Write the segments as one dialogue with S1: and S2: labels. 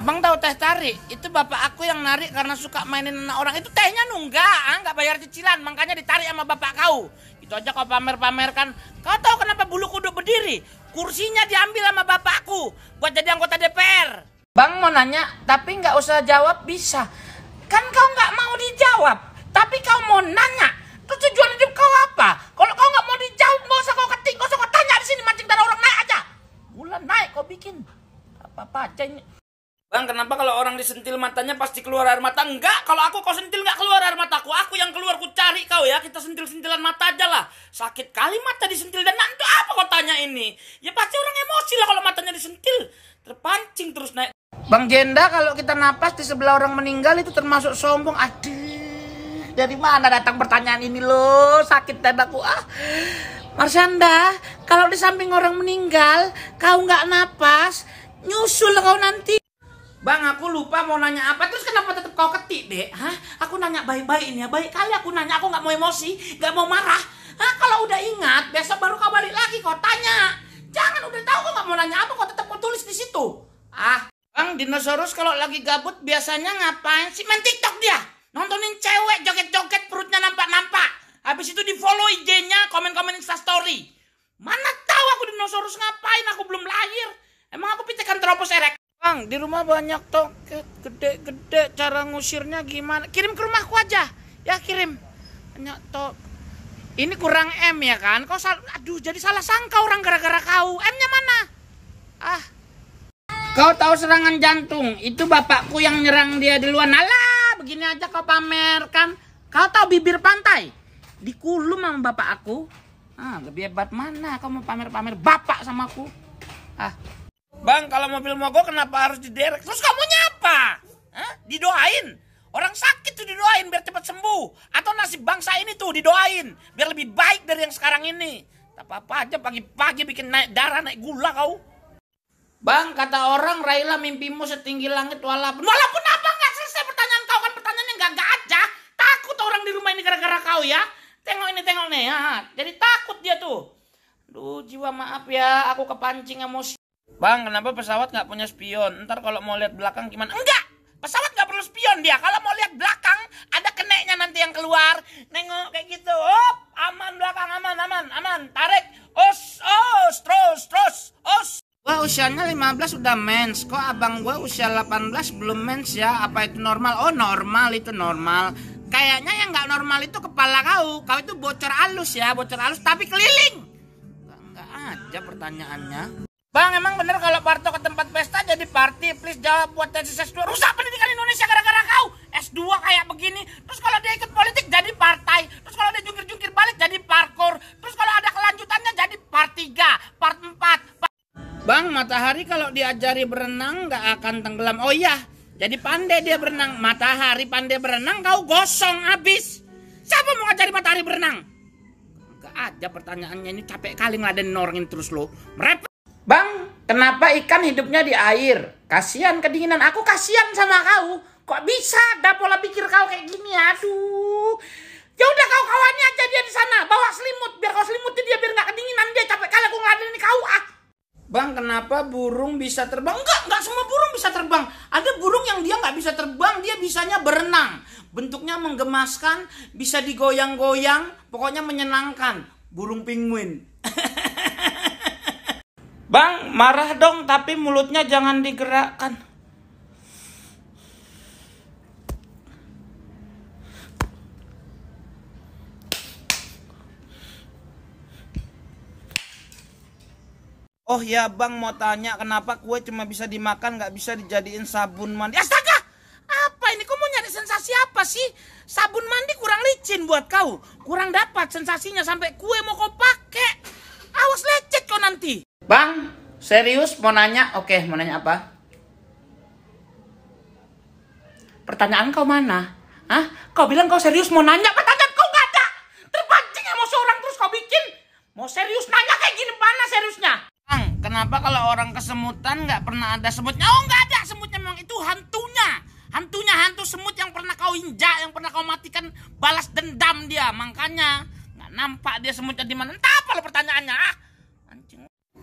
S1: Abang tahu teh tarik? Itu bapak aku yang narik karena suka mainin anak orang. Itu tehnya nunggak, ah, nggak bayar cicilan. Makanya ditarik sama bapak kau. Itu aja kau pamer-pamerkan. Kau tahu kenapa bulu kuduk berdiri? Kursinya diambil sama bapakku buat jadi anggota DPR. Bang mau nanya, tapi nggak usah jawab bisa. Kan kau nggak mau dijawab, tapi kau mau nanya. Tujuan hidup kau apa? Kalau kau nggak mau dijawab, nggak usah kau ketik, nggak usah kau tanya di sini mancing darah orang naik aja. Bulan naik kau bikin. Apa-apa aja. Bang, kenapa kalau orang disentil matanya pasti keluar air mata? Enggak, kalau aku kau sentil nggak keluar air mataku. Aku yang keluar, ku cari kau ya. Kita sentil-sentilan mata aja lah. Sakit kali mata disentil dan nanti apa kau tanya ini? Ya pasti orang emosi lah kalau matanya disentil. Terpancing terus naik. Bang Jenda, kalau kita napas di sebelah orang meninggal itu termasuk sombong. Aduh, dari mana datang pertanyaan ini loh? Sakit dadaku ah. Marsyanda, kalau di samping orang meninggal, kau nggak napas, nyusul kau nanti. Bang, aku lupa mau nanya apa. Terus kenapa tetap kau ketik, dek? Hah? Aku nanya baik-baik ini ya. Baik kali aku nanya. Aku nggak mau emosi, nggak mau marah. Hah? Kalau udah ingat, besok baru kau balik lagi. Kau tanya. Jangan udah tahu kau nggak mau nanya apa. Kau tetap mau tulis di situ. Ah, Bang, dinosaurus kalau lagi gabut biasanya ngapain sih? Main TikTok dia. Nontonin cewek joget-joget perutnya nampak-nampak. Habis itu di follow IG-nya, komen-komen instastory. Mana tahu aku dinosaurus ngapain? Aku belum lahir. Emang aku pitikan teropos erek. Bang, di rumah banyak toket gede-gede. Cara ngusirnya gimana? Kirim ke rumahku aja. Ya kirim. Banyak tok. Ini kurang M ya kan? Kau sal aduh jadi salah sangka orang gara-gara kau. M-nya mana? Ah. Kau tahu serangan jantung? Itu bapakku yang nyerang dia duluan. Alah, begini aja kau pamerkan. Kau tahu bibir pantai? Dikulum sama bapak aku. Ah, lebih hebat mana kau mau pamer-pamer bapak sama aku? Ah. Bang, kalau mobil mogok kenapa harus diderek? Terus kamu nyapa? Hah? Didoain? Orang sakit tuh didoain biar cepat sembuh. Atau nasib bangsa ini tuh didoain. Biar lebih baik dari yang sekarang ini. Apa-apa aja pagi-pagi bikin naik darah, naik gula kau. Bang, kata orang Raila mimpimu setinggi langit walaupun. Walaupun apa nggak selesai pertanyaan kau kan pertanyaannya nggak nggak aja. Takut orang di rumah ini gara-gara kau ya. Tengok ini, tengok nih. Ya. Jadi takut dia tuh. Duh, jiwa maaf ya, aku kepancing emosi. Bang, kenapa pesawat nggak punya spion? Ntar kalau mau lihat belakang gimana? Enggak! Pesawat nggak perlu spion dia. Kalau mau lihat belakang, ada keneknya nanti yang keluar. Nengok kayak gitu. Op, aman belakang, aman, aman, aman. Tarik. Os, os, terus, terus, os. Gua usianya 15 udah mens. Kok abang gua usia 18 belum mens ya? Apa itu normal? Oh, normal itu normal. Kayaknya yang nggak normal itu kepala kau. Kau itu bocor halus ya, bocor halus tapi keliling. Enggak aja pertanyaannya. Bang, emang bener kalau Parto ke tempat pesta jadi party? Please jawab buat tesis S2. Rusak pendidikan Indonesia gara-gara kau. S2 kayak begini. Terus kalau dia ikut politik jadi partai. Terus kalau dia jungkir-jungkir balik jadi parkour. Terus kalau ada kelanjutannya jadi part 3, part 4. Part... Bang, matahari kalau diajari berenang nggak akan tenggelam. Oh iya, jadi pandai dia berenang. Matahari pandai berenang, kau gosong habis. Siapa mau ngajari matahari berenang? Gak ada pertanyaannya ini capek kali ngeladenin orang ini terus lo. Merepet. Bang, kenapa ikan hidupnya di air? Kasihan kedinginan. Aku kasihan sama kau. Kok bisa ada pola pikir kau kayak gini? Aduh. Ya udah kau kawannya aja dia di sana. Bawa selimut biar kau selimutin dia biar nggak kedinginan dia. Capek kali aku ngeladenin kau ah. Bang, kenapa burung bisa terbang? Enggak, enggak semua burung bisa terbang. Ada burung yang dia nggak bisa terbang, dia bisanya berenang. Bentuknya menggemaskan, bisa digoyang-goyang, pokoknya menyenangkan. Burung penguin. Bang, marah dong tapi mulutnya jangan digerakkan. Oh ya bang mau tanya kenapa kue cuma bisa dimakan nggak bisa dijadiin sabun mandi? Astaga! Apa ini? Kau mau nyari sensasi apa sih? Sabun mandi kurang licin buat kau. Kurang dapat sensasinya sampai kue mau kau pakai. Awas lecet kau nanti. Bang, serius mau nanya? Oke, mau nanya apa? Pertanyaan kau mana? Hah? Kau bilang kau serius mau nanya? Pertanyaan kau gak ada. Terpancing emosi orang terus kau bikin. Mau serius nanya kayak gini mana seriusnya? Bang, kenapa kalau orang kesemutan nggak pernah ada semutnya? Oh nggak ada semutnya memang itu hantunya. Hantunya hantu semut yang pernah kau injak, yang pernah kau matikan balas dendam dia. Makanya nggak nampak dia semutnya di mana. Entah apa lo pertanyaannya. Ah.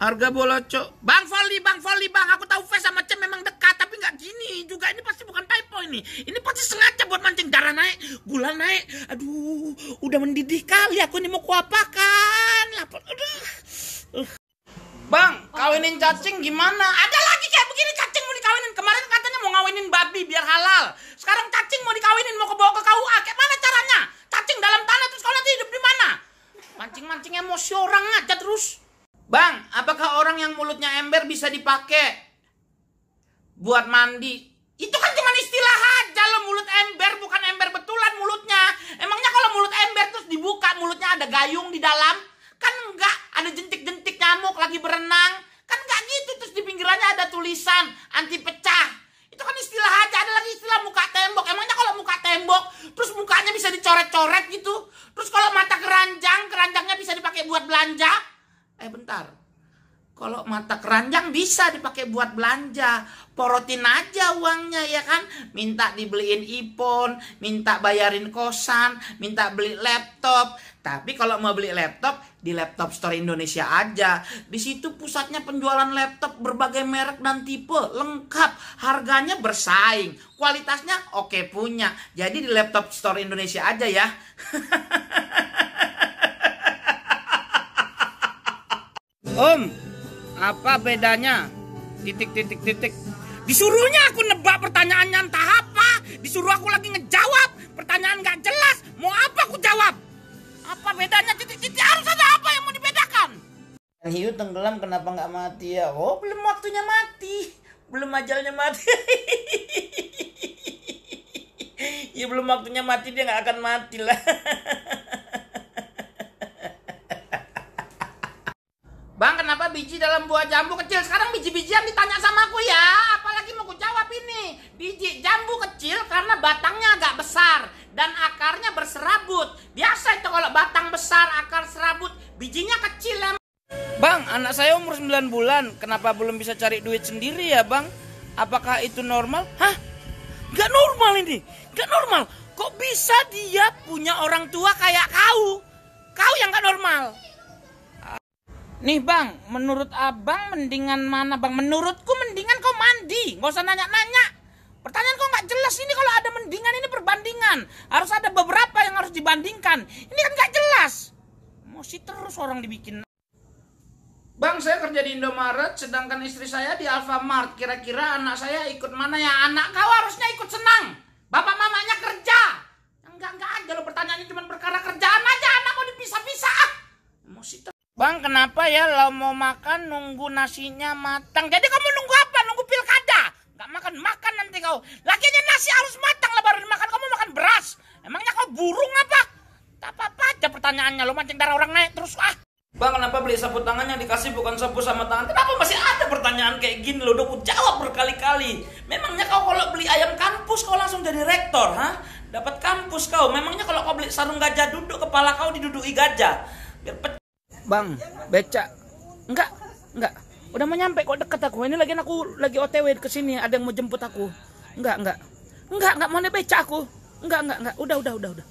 S1: Harga bola cok. Bang Voli, Bang Voli, Bang. Aku tahu face sama Cem memang dekat, tapi nggak gini ini. Ini pasti sengaja buat mancing darah naik, gula naik. Aduh, udah mendidih kali aku ini mau kuapakan. Lapar. Aduh. Uh. Bang, kawinin cacing gimana? Ada lagi kayak begini cacing mau dikawinin. Kemarin katanya mau ngawinin babi biar halal. Sekarang cacing mau dikawinin, mau kebawa ke KUA. Kayak mana caranya? Cacing dalam tanah terus kalau nanti hidup di mana? Mancing-mancing emosi orang aja terus. Bang, apakah orang yang mulutnya ember bisa dipakai buat mandi? Itu kan cuma istilah aja lo mulut ember, bukan ember betulan mulutnya. Emangnya kalau mulut ember terus dibuka mulutnya ada gayung di dalam? Kan enggak, ada jentik-jentik nyamuk lagi berenang. Kan enggak gitu, terus di pinggirannya ada tulisan anti pecah. Itu kan istilah aja, ada lagi istilah muka tembok. Emangnya kalau muka tembok, terus mukanya bisa dicoret-coret gitu. Terus kalau mata keranjang, keranjangnya bisa dipakai buat belanja. Eh bentar. Kalau mata keranjang bisa dipakai buat belanja. Porotin aja uangnya ya kan. Minta dibeliin iPhone, minta bayarin kosan, minta beli laptop. Tapi kalau mau beli laptop di Laptop Store Indonesia aja. Di situ pusatnya penjualan laptop berbagai merek dan tipe lengkap. Harganya bersaing, kualitasnya oke punya. Jadi di Laptop Store Indonesia aja ya. Om, apa bedanya? Titik titik titik. Disuruhnya aku nebak pertanyaannya entah apa. Disuruh aku lagi ngejawab. Pertanyaan gak jelas. Mau apa aku jawab? Apa bedanya titik titik? Harus ada apa yang mau dibedakan? Hiu tenggelam kenapa nggak mati ya? Oh belum waktunya mati. Belum ajalnya mati. ya belum waktunya mati dia nggak akan mati lah. Bang, kenapa biji dalam buah jambu kecil? Sekarang biji-bijian ditanya sama aku ya. Apalagi mau aku jawab ini. Biji jambu kecil karena batangnya agak besar dan akarnya berserabut. Biasa itu kalau batang besar, akar serabut, bijinya kecil ya. Bang, anak saya umur 9 bulan. Kenapa belum bisa cari duit sendiri ya, Bang? Apakah itu normal? Hah? Gak normal ini. Gak normal. Kok bisa dia punya orang tua kayak kau? Kau yang gak normal. Nih bang, menurut abang mendingan mana bang? Menurutku mendingan kau mandi, nggak usah nanya-nanya. Pertanyaan kau nggak jelas ini kalau ada mendingan ini perbandingan. Harus ada beberapa yang harus dibandingkan. Ini kan nggak jelas. Masih terus orang dibikin. Bang, saya kerja di Indomaret, sedangkan istri saya di Alfamart. Kira-kira anak saya ikut mana ya? Anak kau harusnya ikut senang. Bapak mamanya kerja. Enggak, enggak aja lo pertanyaannya cuma perkara kerjaan aja. Anak kau dipisah-pisah. Terus. Bang, kenapa ya lo mau makan nunggu nasinya matang? Jadi kamu nunggu apa? Nunggu pilkada? Gak makan makan nanti kau. Laginya nasi harus matang lah baru dimakan. Kamu makan beras. Emangnya kau burung apa? Tak apa-apa aja pertanyaannya. Lo mancing darah orang naik terus ah. Bang, kenapa beli sapu tangan yang dikasih bukan sapu sama tangan? Kenapa masih ada pertanyaan kayak gini? Lo udah aku jawab berkali-kali. Memangnya kau kalau beli ayam kampus kau langsung jadi rektor, ha? Dapat kampus kau. Memangnya kalau kau beli sarung gajah duduk kepala kau diduduki gajah. Biar Bang, becak. Enggak, enggak. Udah mau nyampe kok deket aku. Ini lagi aku lagi OTW ke sini, ada yang mau jemput aku. Enggak, enggak. Enggak, enggak mau becak aku. Enggak, enggak, enggak. Udah, udah, udah, udah.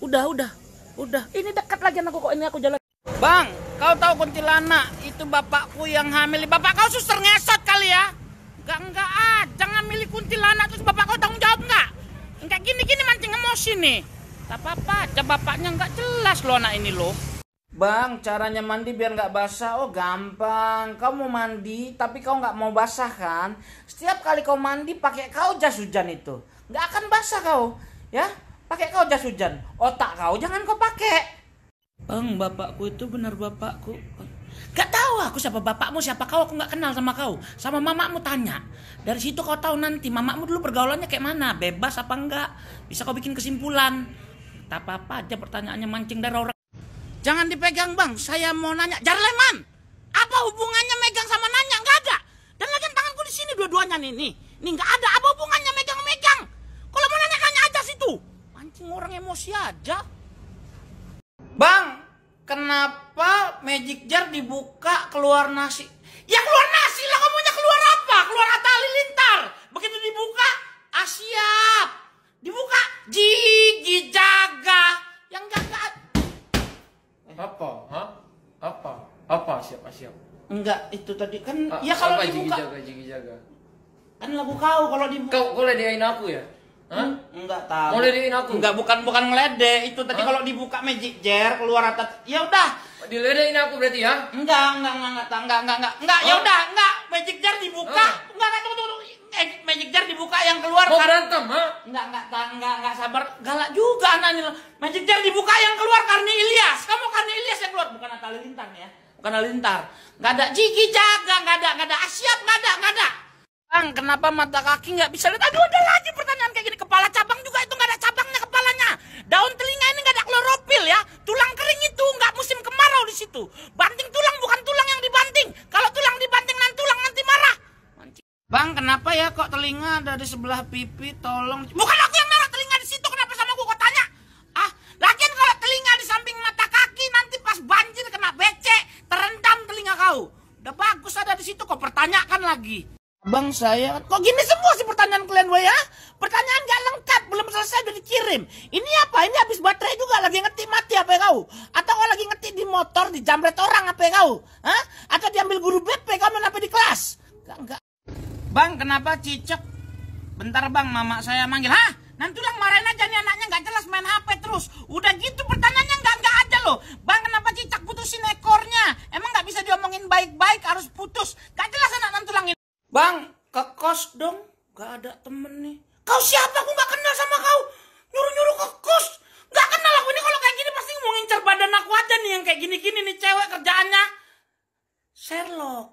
S1: Udah, udah. Udah. Ini dekat lagi aku kok ini aku jalan. Bang, kau tahu kuntilanak itu bapakku yang hamil. Bapak kau suster ngesot kali ya? Enggak, enggak ah. Jangan milih kuntilanak terus bapak kau tanggung jawab enggak? Enggak gini-gini mancing emosi nih. Tak apa-apa, bapaknya enggak jelas lo anak ini lo. Bang, caranya mandi biar nggak basah, oh gampang. Kau mau mandi, tapi kau nggak mau basah kan? Setiap kali kau mandi pakai kau jas hujan itu, nggak akan basah kau, ya? Pakai kau jas hujan. Otak kau jangan kau pakai. Bang, bapakku itu benar bapakku. Gak tahu aku siapa bapakmu, siapa kau, aku nggak kenal sama kau. Sama mamamu tanya. Dari situ kau tahu nanti mamamu dulu pergaulannya kayak mana, bebas apa enggak. Bisa kau bikin kesimpulan. Tak apa-apa aja pertanyaannya mancing darah orang. Jangan dipegang bang, saya mau nanya. Jarleman, apa hubungannya megang sama nanya? Nggak ada. Dan lagi tanganku di sini dua-duanya nih, nih. Nih nggak ada. Apa hubungannya megang-megang? Kalau mau nanya nanya aja situ. Pancing orang emosi aja. Bang, kenapa magic jar dibuka keluar nasi? Ya keluar nasi lah, kamunya keluar apa? Keluar Atta Halilintar. Begitu dibuka, asiap. Dibuka, gigi jaga. Yang enggak enggak
S2: apa? Hah? Apa? Apa siapa siap?
S1: Enggak, itu tadi kan
S2: A-
S1: ya kalau dibuka
S2: jigi jaga jigi jaga?
S1: kan lagu kau kalau dibuka
S2: Kau kau ledein aku ya? Hah?
S1: Enggak tahu.
S2: Mau ledekin aku?
S1: Enggak, bukan bukan ngeledek. Itu tadi kalau dibuka magic jar keluar atas. Ya udah.
S2: Diledekin aku berarti ya?
S1: Enggak, enggak, enggak, enggak, enggak, enggak, enggak, enggak. Ya udah, enggak. Magic jar dibuka. Enggak, enggak, tunggu, tunggu. Eh, magic jar dibuka yang keluar
S2: Mau
S1: kan.
S2: berantem, ha?
S1: Enggak, enggak, enggak, enggak, enggak sabar. Galak juga anak ini. Magic jar dibuka yang keluar Karni Ilyas. Kamu Karni Ilyas yang keluar, bukan Atta Halilintar ya. Bukan Halilintar. Enggak ada Jiki Jaga, enggak ada, enggak ada Asyap, enggak ada, enggak ada. Bang, kenapa mata kaki nggak bisa lihat? Aduh, ada lagi pertanyaan kayak gini. Kepala cabang juga itu nggak ada cabangnya kepalanya. Daun telinga ini nggak ada klorofil ya. Tulang kering itu nggak musim kemarau di situ. Banting tulang bukan tulang yang dibanting. Kalau tulang dibanting nanti tulang nanti marah. Bang, kenapa ya kok telinga ada di sebelah pipi? Tolong. Bukan aku yang naruh telinga di situ. Kenapa sama gua kok tanya? Ah, lagian kalau telinga di samping mata kaki nanti pas banjir kena becek, kau. Udah bagus ada di situ kok pertanyakan lagi. Bang saya kok gini semua sih pertanyaan kalian gue ya? Pertanyaan gak lengkap, belum selesai udah dikirim. Ini apa? Ini habis baterai juga lagi ngetik mati apa ya kau? Atau kau lagi ngetik di motor di jamret orang apa ya kau? Hah? Atau diambil guru BP kau main apa di kelas? Enggak, enggak. Bang, kenapa cicak? Bentar bang, mama saya manggil. Hah? Nanti ulang marahin aja nih anaknya nggak jelas main HP terus. Udah gitu pertanyaannya nggak nggak aja loh. Bang, kenapa cicak putusin ekornya? Emang nggak bisa diomongin baik-baik harus putus? Gak jelas anak nanti ulangin. Bang, ke kos dong. Gak ada temen nih. Kau siapa? Aku nggak kenal sama kau. Nyuruh-nyuruh ke kos. Nggak kenal aku ini kalau kayak gini pasti mau ngincer badan aku aja nih yang kayak gini-gini nih cewek kerjaannya. Sherlock.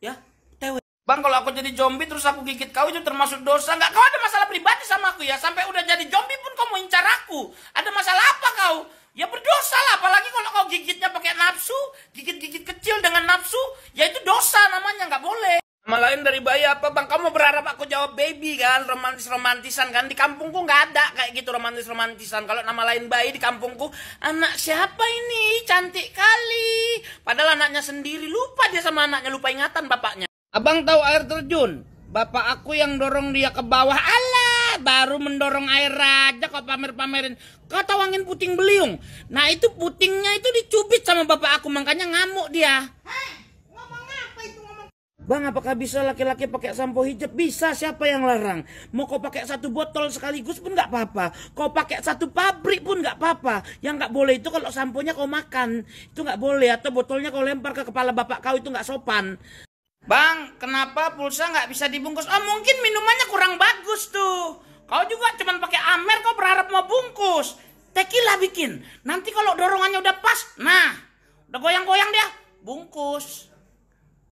S1: Ya, TW. Bang, kalau aku jadi zombie terus aku gigit kau itu termasuk dosa nggak? Kau ada masalah pribadi sama aku ya? Sampai udah jadi zombie pun kau mau incar aku. Ada masalah apa kau? Ya berdosa lah, apalagi kalau kau gigitnya pakai nafsu, gigit-gigit kecil dengan nafsu, ya itu dosa namanya, nggak boleh. Nama lain dari bayi apa bang? Kamu berharap aku jawab baby kan? Romantis-romantisan kan? Di kampungku nggak ada kayak gitu romantis-romantisan. Kalau nama lain bayi di kampungku, anak siapa ini? Cantik kali. Padahal anaknya sendiri, lupa dia sama anaknya, lupa ingatan bapaknya. Abang tahu air terjun? Bapak aku yang dorong dia ke bawah. Alah, baru mendorong air aja kok pamer-pamerin. Kau tahu angin puting beliung? Nah itu putingnya itu dicubit sama bapak aku, makanya ngamuk dia. Bang, apakah bisa laki-laki pakai sampo hijab? Bisa, siapa yang larang? Mau kau pakai satu botol sekaligus pun nggak apa-apa. Kau pakai satu pabrik pun nggak apa-apa. Yang nggak boleh itu kalau samponya kau makan. Itu nggak boleh. Atau botolnya kau lempar ke kepala bapak kau itu nggak sopan. Bang, kenapa pulsa nggak bisa dibungkus? Oh, mungkin minumannya kurang bagus tuh. Kau juga cuman pakai amer, kau berharap mau bungkus. Tequila bikin. Nanti kalau dorongannya udah pas, nah, udah goyang-goyang dia, bungkus.